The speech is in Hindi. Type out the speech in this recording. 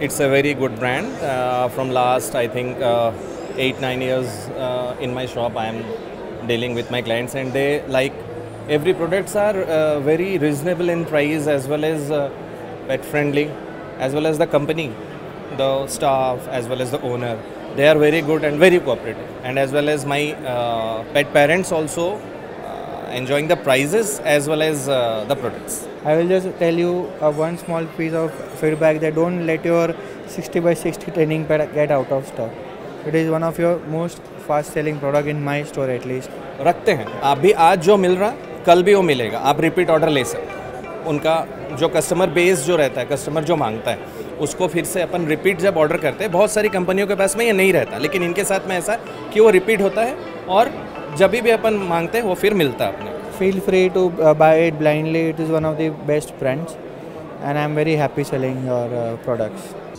it's a very good brand. Uh, from last, I think, uh, eight nine years uh, in my shop, I am dealing with my clients, and they like every products are uh, very reasonable in price as well as uh, pet friendly, as well as the company, the staff, as well as the owner. They are very good and very cooperative, and as well as my uh, pet parents also enjoying the prices as well as uh, the products. I will just tell you uh, one small piece of feedback that don't let your 60 by 60 training pad get out of stock. It is one of your most fast selling product in my store at least. रखते हैं आप भी आज जो मिल रहा कल भी वो मिलेगा आप रिपीट ऑर्डर ले सकते उनका जो कस्टमर बेस जो रहता है कस्टमर जो माँगता है उसको फिर से अपन रिपीट जब ऑर्डर करते हैं बहुत सारी कंपनियों के पास में ये नहीं रहता लेकिन इनके साथ में ऐसा कि वो रिपीट होता है और जब भी अपन मांगते हैं, वो फिर मिलता है अपने feel free to buy it blindly it is one of the best friends and I am very happy selling your products